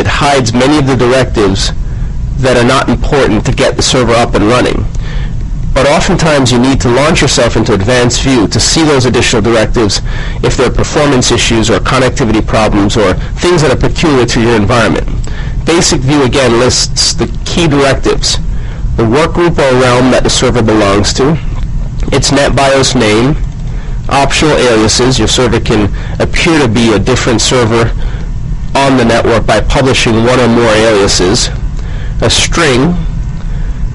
it hides many of the directives that are not important to get the server up and running. But oftentimes you need to launch yourself into advanced view to see those additional directives if there are performance issues or connectivity problems or things that are peculiar to your environment. Basic view again lists the key directives, the workgroup or realm that the server belongs to, its NetBIOS name, optional aliases. Your server can appear to be a different server on the network by publishing one or more aliases, a string,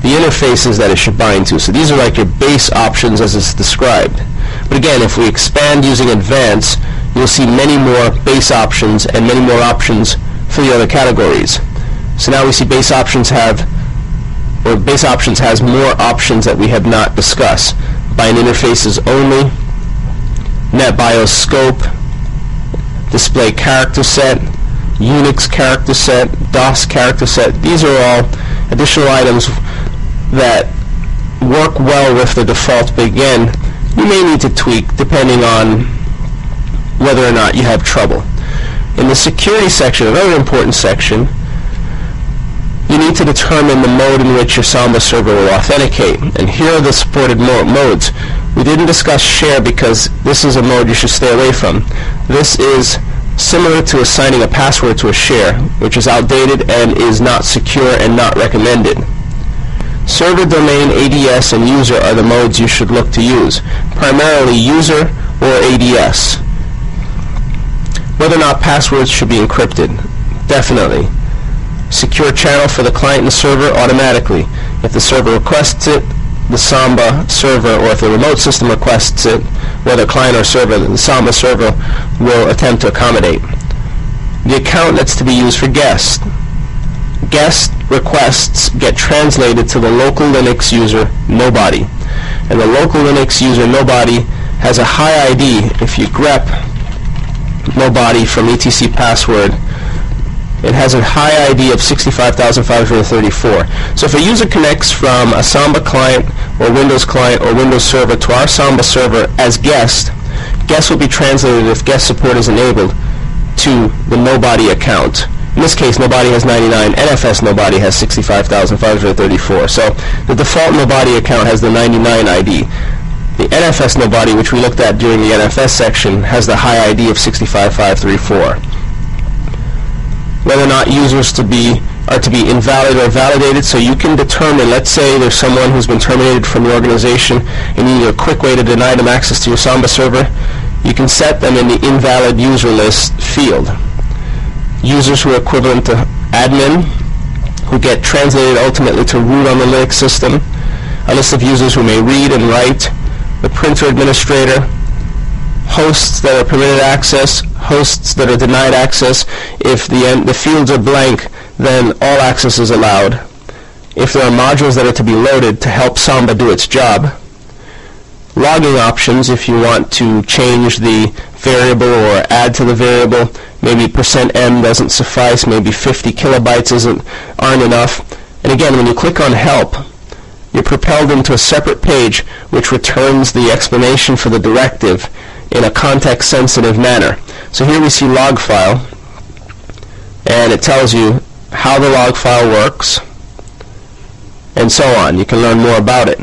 the interfaces that it should bind to. So these are like your base options as it's described. But again, if we expand using advanced, you'll see many more base options and many more options for the other categories. So now we see base options have, or base options has more options that we have not discussed. Bind interfaces only, NetBIOS scope, display character set, Unix character set, DOS character set. These are all additional items that work well with the default, but again, you may need to tweak depending on whether or not you have trouble. In the security section, another important section, you need to determine the mode in which your Samba server will authenticate. And here are the supported mo modes. We didn't discuss share because this is a mode you should stay away from. This is similar to assigning a password to a share, which is outdated and is not secure and not recommended. Server domain, ADS, and user are the modes you should look to use, primarily user or ADS. Whether or not passwords should be encrypted, definitely. Secure channel for the client and server automatically. If the server requests it, the Samba server, or if the remote system requests it, whether client or server, the Samba server will attempt to accommodate. The account that's to be used for guests guest requests get translated to the local Linux user nobody. And the local Linux user nobody has a high ID. If you grep nobody from etc password, it has a high ID of 65,534. So if a user connects from a Samba client or Windows client or Windows server to our Samba server as guest, guest will be translated if guest support is enabled to the nobody account. In this case, nobody has 99. NFS nobody has 65,534. So the default nobody account has the 99 ID. The NFS nobody, which we looked at during the NFS section, has the high ID of 65534. Whether or not users to be are to be invalid or validated, so you can determine, let's say there's someone who's been terminated from your organization and you need a quick way to deny them access to your Samba server, you can set them in the invalid user list field. Users who are equivalent to admin, who get translated ultimately to root on the Linux system, a list of users who may read and write, the printer administrator, hosts that are permitted access, hosts that are denied access. If the, um, the fields are blank, then all access is allowed. If there are modules that are to be loaded to help Samba do its job, logging options if you want to change the variable or add to the variable. Maybe percent %m doesn't suffice. Maybe 50 kilobytes isn't aren't enough. And again, when you click on help, you're propelled into a separate page which returns the explanation for the directive in a context-sensitive manner. So here we see log file, and it tells you how the log file works, and so on. You can learn more about it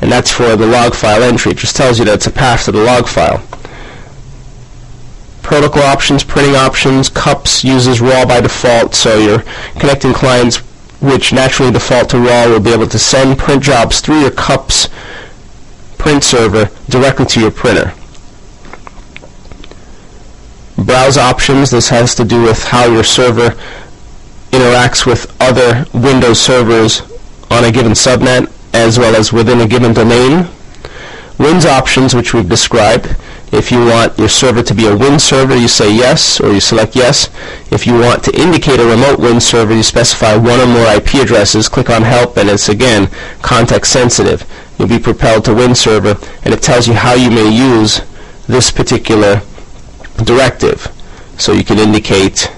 and that's for the log file entry. It just tells you that it's a path to the log file. Protocol options, printing options, CUPS uses RAW by default, so your connecting clients which naturally default to RAW will be able to send print jobs through your CUPS print server directly to your printer. Browse options, this has to do with how your server interacts with other Windows servers on a given subnet as well as within a given domain. WINS options, which we've described. If you want your server to be a WIN server, you say yes, or you select yes. If you want to indicate a remote WIN server, you specify one or more IP addresses, click on help, and it's again context sensitive. You'll be propelled to WIN server, and it tells you how you may use this particular directive. So you can indicate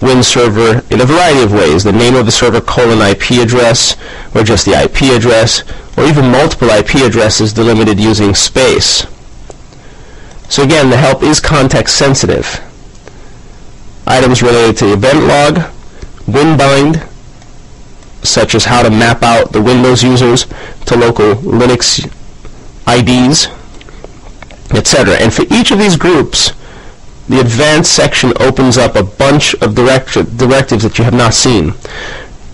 Win server in a variety of ways. The name of the server colon IP address, or just the IP address, or even multiple IP addresses delimited using space. So again, the help is context sensitive. items related to event log, winbind, such as how to map out the Windows users to local Linux IDs, etc. And for each of these groups, the advanced section opens up a bunch of direct directives that you have not seen.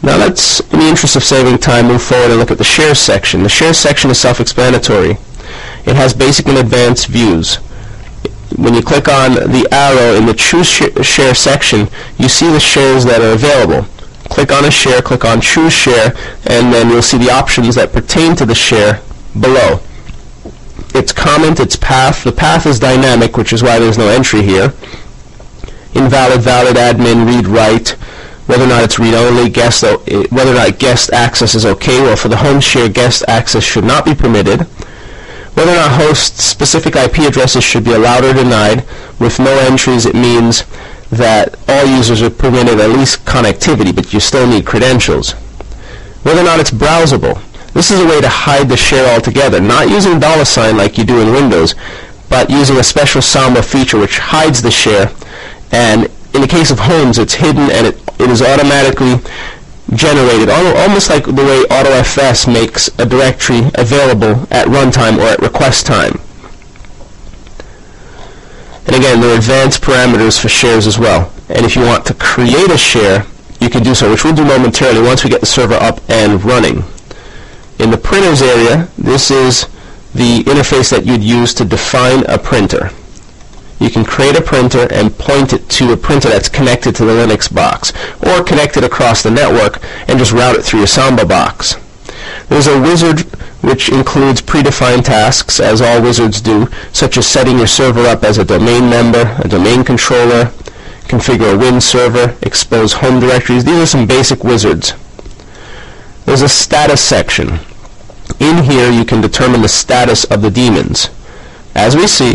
Now let's, in the interest of saving time, move forward and look at the share section. The share section is self-explanatory. It has basic and advanced views. When you click on the arrow in the choose share section, you see the shares that are available. Click on a share, click on choose share, and then you'll see the options that pertain to the share below its comment, its path. The path is dynamic, which is why there's no entry here. Invalid, valid, admin, read, write. Whether or not it's read-only, guest, uh, whether or not guest access is okay. Well, for the home share, guest access should not be permitted. Whether or not host specific IP addresses should be allowed or denied. With no entries, it means that all users are permitted at least connectivity, but you still need credentials. Whether or not it's browsable. This is a way to hide the share altogether, not using dollar sign like you do in Windows, but using a special Samba feature which hides the share. And in the case of homes, it's hidden and it, it is automatically generated, almost like the way AutoFS makes a directory available at runtime or at request time. And again, there are advanced parameters for shares as well. And if you want to create a share, you can do so, which we'll do momentarily once we get the server up and running. In the printers area, this is the interface that you'd use to define a printer. You can create a printer and point it to a printer that's connected to the Linux box, or connect it across the network and just route it through your Samba box. There's a wizard which includes predefined tasks, as all wizards do, such as setting your server up as a domain member, a domain controller, configure a Win server, expose home directories. These are some basic wizards. There's a status section. In here you can determine the status of the daemons. As we see,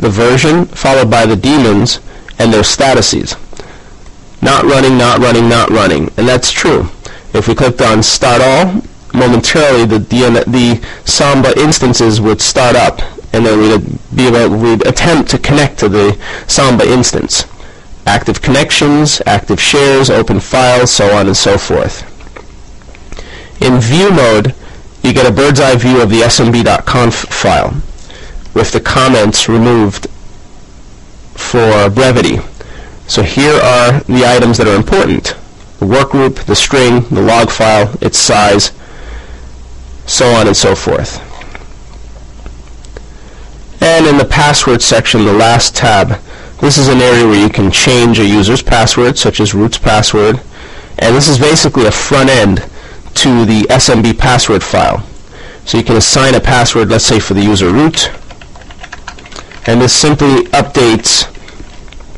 the version followed by the daemons and their statuses. Not running, not running, not running. And that's true. If we clicked on Start All, momentarily the, the Samba instances would start up and then we'd be able we'd attempt to connect to the Samba instance. Active connections, active shares, open files, so on and so forth. In view mode, you get a bird's eye view of the smb.conf file with the comments removed for brevity. So here are the items that are important. The workgroup, the string, the log file, its size, so on and so forth. And in the password section, the last tab, this is an area where you can change a user's password, such as root's password. And this is basically a front end to the SMB password file. So you can assign a password, let's say for the user root, and this simply updates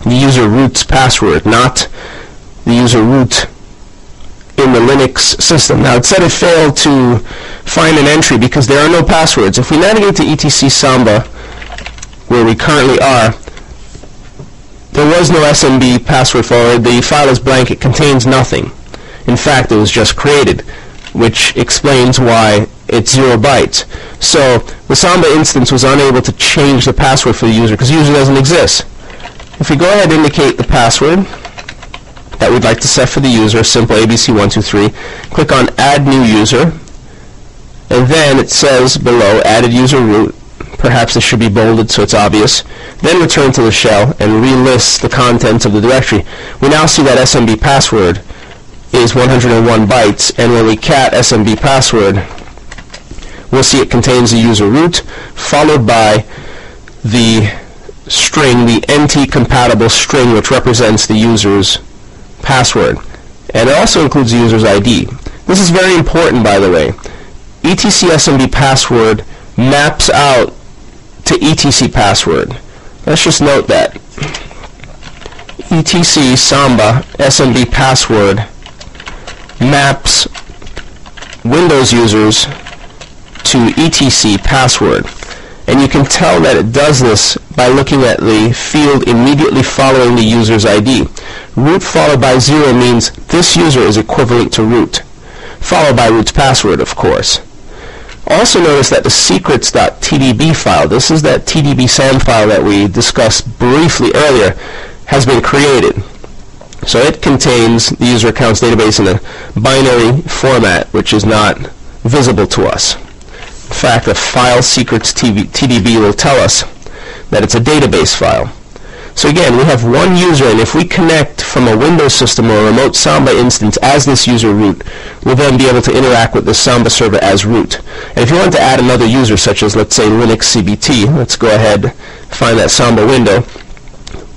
the user root's password, not the user root in the Linux system. Now it said it failed to find an entry because there are no passwords. If we navigate to etc samba, where we currently are, there was no SMB password forward. The file is blank. It contains nothing. In fact, it was just created which explains why it's zero bytes. So the Samba instance was unable to change the password for the user because the user doesn't exist. If we go ahead and indicate the password that we'd like to set for the user, simple ABC123, click on Add New User, and then it says below Added User Root. Perhaps this should be bolded so it's obvious. Then return to the shell and relist the contents of the directory. We now see that SMB password is 101 bytes, and when we cat SMB password, we'll see it contains the user root, followed by the string, the NT compatible string, which represents the user's password. And it also includes the user's ID. This is very important, by the way. ETC SMB password maps out to ETC password. Let's just note that. ETC Samba SMB password maps Windows users to etc password. And you can tell that it does this by looking at the field immediately following the user's ID. Root followed by 0 means this user is equivalent to root, followed by root's password, of course. Also notice that the secrets.tdb file, this is that TDB SAM file that we discussed briefly earlier, has been created. So it contains the user accounts database in a binary format, which is not visible to us. In fact, the file secrets TV, TDB will tell us that it's a database file. So again, we have one user, and if we connect from a Windows system or a remote Samba instance as this user root, we'll then be able to interact with the Samba server as root. And if you want to add another user, such as, let's say, Linux CBT, let's go ahead, find that Samba window.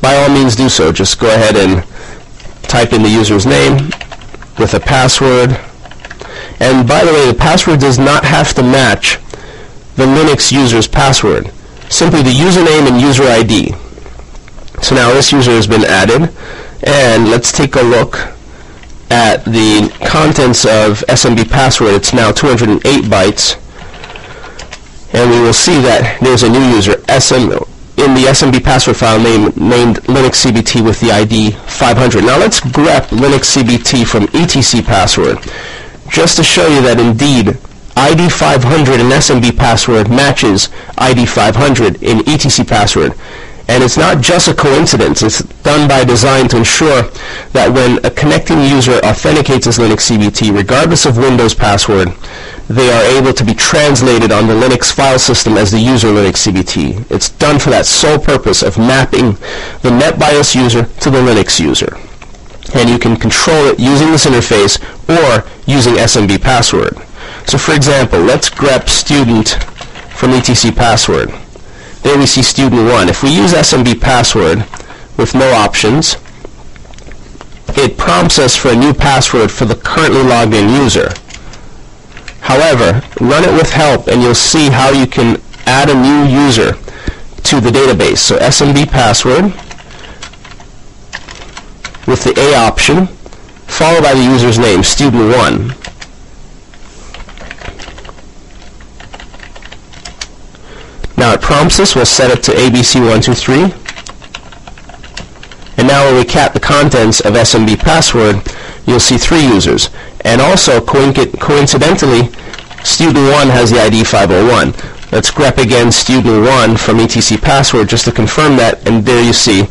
By all means do so. Just go ahead and type in the user's name with a password. And by the way, the password does not have to match the Linux user's password. Simply the username and user ID. So now this user has been added, and let's take a look at the contents of SMB password. It's now 208 bytes, and we will see that there's a new user, SM, in the SMB password file name, named Linux CBT with the ID 500. Now let's grep Linux CBT from etc password, just to show you that indeed ID 500 in SMB password matches ID 500 in etc password. And it's not just a coincidence. It's done by design to ensure that when a connecting user authenticates as Linux CBT, regardless of Windows password, they are able to be translated on the Linux file system as the user Linux CBT. It's done for that sole purpose of mapping the NetBIOS user to the Linux user. And you can control it using this interface or using SMB password. So for example, let's grep student from etc password. There we see student 1. If we use SMB password with no options, it prompts us for a new password for the currently logged in user. However, run it with help and you'll see how you can add a new user to the database. So SMB password with the A option, followed by the user's name, student1. Now it prompts us, we'll set it to ABC123. And now when we cat the contents of SMB password, you'll see three users. And also, coincidentally, student 1 has the ID 501. Let's grep again student 1 from etc password just to confirm that, and there you see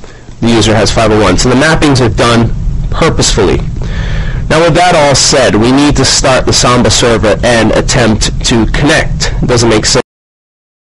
the user has 501. So the mappings are done purposefully. Now with that all said, we need to start the Samba server and attempt to connect. It doesn't make sense